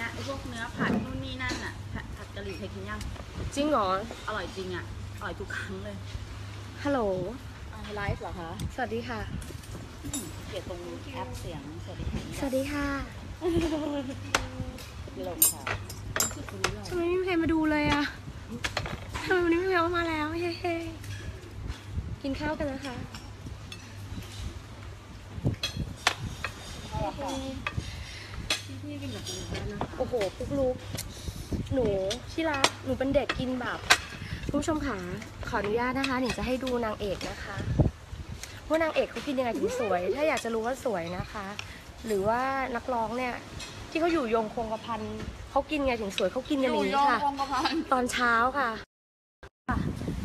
นี้ยไอ้พวกเนื้อผัดนู่นนี่นั่นอะผัดผัดกะหรี่เคยกินยังจริงเหรอ อร่อยจริงอะอร่อยทุกครั้งเลยฮัลโหลไลฟ์เหรอคะสวัสดีค่ะ เกลียดตรงแอปเสียงสวัสดีค่ะสวัสดีค่ะลงค่ะทำไมไม่มีใครมาดูเลยอะทำไมวันนี้ไม่มีใครมาแล้วเฮ้ยกินข้าวกันนะคะ พี่กินกับปูได้นะคะ โอ้โหปุ๊กลุกหนูที่รักหนูเป็นเด็กกินแบบคุณผู้ชมค่ะขออนุญาตนะคะหนิงจะให้ดูนางเอกนะคะว่านางเอกเขากินยังไงถึงสวย ถ้าอยากจะรู้ว่าสวยนะคะ หรือว่านักร้องเนี่ยที่เขาอยู่ยงคงกระพันเขากินไงถึงสวยเขากินกันอย่างนี้ค่ะองกระพันตอนเช้าค่ะค่ะ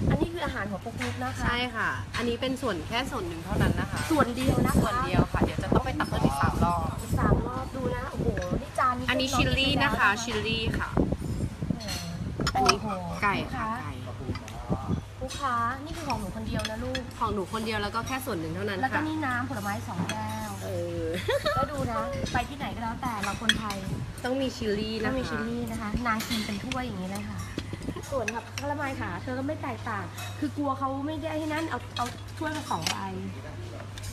อันนี้คืออาหารของปุ๊กลุกนะคะ ใช่ค่ะ อันนี้เป็นส่วนแค่ส่วนหนึ่งเท่านั้นนะคะ ส่วนเดียวนะคะส่วนเดียวค่ะ เดี๋ยวจะต้องไปตักเพิ่มอีกสามรอบสามรอบดูนะโอ้โหนี่จานนี้ อันนี้งชิลลี่กิไปนะคะแล้วชิลลี่ค่ะ อัอันนนี้นี้ไก่ค่ะไก่ลูกค้านี่คือของหนูคนเดียวนะลูก ของหนูคนเดียวแล้วก็แค่ส่วนหนึ่งเท่านั้นแล้วก็ค่ะนี่น้ำผลไม้สองแก้วเออ ก็ดูนะ ไปที่ไหนก็แล้วแต่เราคนไทยต้องมีชิลลี่ต้นะองคะมีชิลลี่นะคะ นางกินเป็นถ้วยอย่างนี้เลยค่ะ ส่วนกับกระไมค่ะ เธอก็ไม่แตกต่าง คือกลัวเขาไม่ได้ให้นั่นเอาเอาถ้วยมาสองใบ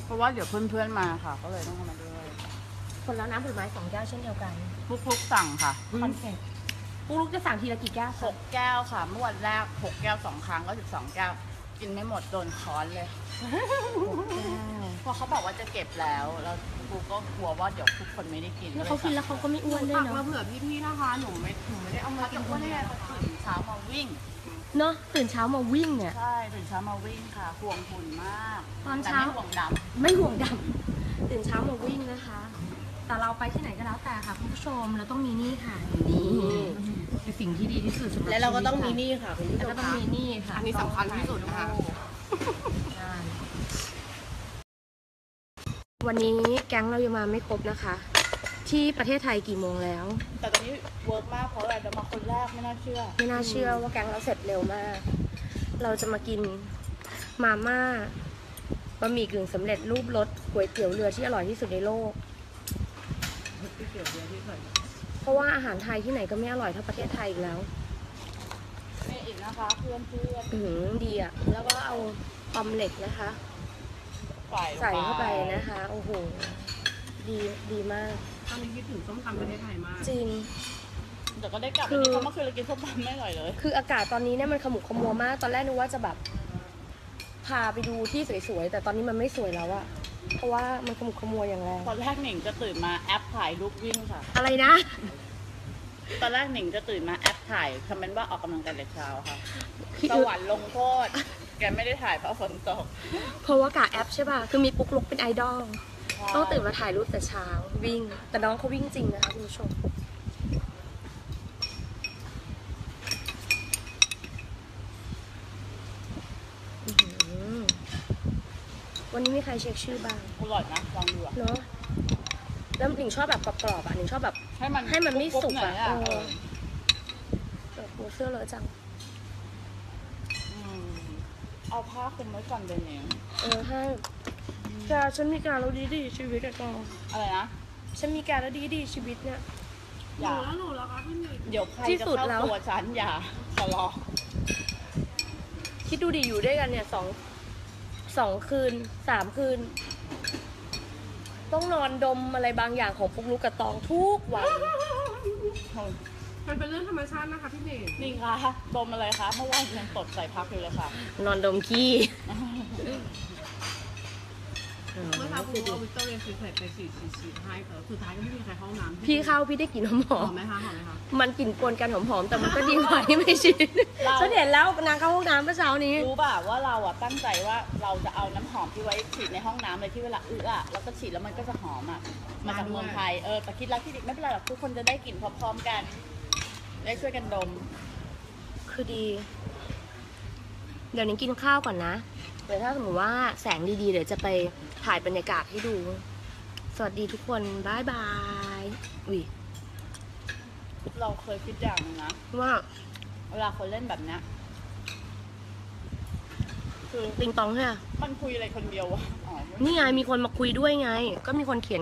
เพราะว่าเดี๋ยวเพื่อนๆมาค่ะ ก็เลยต้องมาด้วย คนแล้วน้ำผลไม้สองแก้วเช่นเดียวกันพุกๆสั่งค่ะคอนเซ็ปต์ปุ๊กลุกจะสั่งทีละกี่แก้วหคะกแก้วค่ะ เมื่อวันแรกหกแก้วสองครั้งก็สิบสองแก้ว กินไม่หมดโดนค้อนเลยหกแก้วเพราะเขาบอกว่าจะเก็บแล้วแล้วกูก็กลัวว่าเดี๋ยวทุกคนไม่ได้กินแล้วเขากินแล้วเขาก็ไม่อ้วนด้วยตักเนาะมาเผื่อพี่ๆนะคะหนูไม่หนูไม่ได้เอามาเขากิจะนคอ้วนนได้เดีไงยวเขาตื่นเช้ามาวิ่ง เนาะตื่นเช้ามาวิ่งเนี่ย ใช่ตื่นเช้ามาวิ่งค่ะห่วงหุ่นมากตอนแต่เช้าไม่ห่วงดไม่ห่วงดำตื่นเช้ามาวิ่งนะคะ แต่เราไปที่ไหนก็แล้วแต่ค่ะคุณผู้ชมเราต้องมีนี่ค่ะนี่คือสิ่งที่ดีที่สุดสำหรับและเราก็ต้องมีชีวิตนี่ค่ะคุณผู้ชค่ะแล้วมก็ต้องค่ะ มีนี่ค่ะอันนี้สำคัญที่สุดนะคะ ใช่วันนี้แก๊งเรายังมาไม่ครบนะคะ ที่ประเทศไทยกี่โมงแล้วำแต่ตอนนี้เวิร์กมากเพราะอะไรเรามาคนแรกไม่น่าเชื่อ ไม่น่าเชื่อว่าแก๊งเราเสร็จเร็วมาก เราจะมากินมาม่าบะหมี่กึ่งสำเร็จรูปรสก๋วยเตี๋ยวเรือที่อร่อยที่สุดในโลก เพราะว่าอาหารไทยที่ไหนก็ไม่อร่อยเท่าประเทศไทยอีกแล้วนี่อีกนะคะเพื่อนเพื่อนอือหือดีอะ แล้วก็เอาออมเล็ตนะคะ ใส่ใส่เข้าไปนะคะ โอ้โห ดีดีมากตอนนี้คิดถึงส้มตำประเทศไทยมาก จริงเดี๋ยวก็ได้กลับคือเพราะเมื่อคืนเรากินส้มตำไม่อร่อยเลย คืออากาศตอนนี้เนี่ยมันขมุกขมัวมาก ตอนแรกนึกว่าจะแบบ พาไปดูที่สวยๆ แต่ตอนนี้มันไม่สวยแล้วอะเพ ราะว่ามันขมุกขมัวอย่างแรงตอนแรกหนิงจะตื่นมาแอปถ่ายรูปวิ่งค่ะ อะไรนะ ตอนแรกหนิงจะตื่นมาแอปถ่ายคอมเมนต์ว่าออกกำลังกายแต่เช้าค่ะพี่สวรรค์ลงโทษ แกไม่ได้ถ่ายเพราะฝนตก เพราะว่ากะแอปใช่ป่ะ คือมีปุ๊กลุกเป็นไอดอล ต้องตื่นมาถ่ายรูปแต่เช้าวิ่ง แต่น้องเขาวิ่งจริงนะคะคุณผู้ชม อื้อหือ วันนี้มีใครเช็คชื่อบ้างอร่อยนะลองดูอะเนาะแล้วหนิงชอบแบบกรอบๆอะหนิงชอบแบบให้มันให้มันไม่สุกอะรุบๆหน่ยเออเออเออหัวเสื้อเลอะจังมเอาผ้าคลุมไว้ก่อนเดี๋ยวหนิงเออให้แกฉันมีการแล้วดีดีๆชีวิตอะกองอะไรนะฉันมีการแล้วดีดีๆชีวิตเนี่ยอย่าแล้วหนูแล้วคะพี่หมีเดี๋ยวใครที่จะสุดเข้าแล้วตัวฉันอย่าขอร้องคิดดูดิอยู่ด้วยกันเนี่ยสอง สองคืนสามคืน ต้องนอนดมอะไรบางอย่างของปุ๊กลุกกับตองทุกวันมันเป็นเรื่องธรรมชาตินะคะพี่หมีนี่คะดมอะไรคะเมื่อวานยังตดใส่พักอยู่เลยค่ะ นอนดมขี้ เมื่อเช้าคุณเอาวิกตอเรียซีเครตไปฉีดฉีดฉีดให้แต่สุดท้ายก็ไม่มีใครเข้าห้องน้ำพี่เข้าพี่ได้กลิ่นหอหอมมไหมคะหอมไหมคะๆมันกลิ่นปนกันหอมๆแต่มันก็ดีกว่าที่ไม่ชินเรา ฉันเห็นแล้วนางเข้าห้องน้ำเมื่อเช้านี้ รู้ป่ะว่าเราอะตั้งใจว่าเราจะเอาน้ำหอมที่ไว้ฉีดในห้องน้ำเลยที่เวลาอึอะแล้วก็ฉีดแล้วมันก็จะหอมอะมาจากเมืองไทยเออแต่คิดแล้วคิดอีกไม่เป็นไรหรอกทุกคนจะได้กลิ่นพร้อมๆกัน ได้ช่วยกันดมคือดี เดี๋ยวนี้กินข้าวก่อนนะ เดี๋ยวถ้าสมมติว่าแสงดีๆ เดี๋ยวจะไปถ่ายบรรยากาศให้ดู สวัสดีทุกคนบายบายอุ้ยเราเคยคิดอย่างหนึงนะ ว่าเวลาคนเล่นแบบเนี้ยคือติงตองใช่ไหมมันคุยอะไรคนเดียววะอ๋อ นี่ไงมีคนมาคุยด้วยไง ก็มีคนเขียน